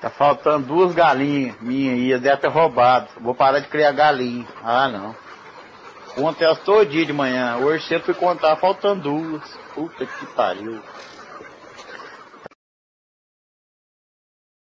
Tá faltando duas galinhas minhas aí, deve ter roubado. Vou parar de criar galinha. Ah, não. Contei elas é todo dia de manhã. Hoje cedo fui contar, faltando duas. Puta que pariu.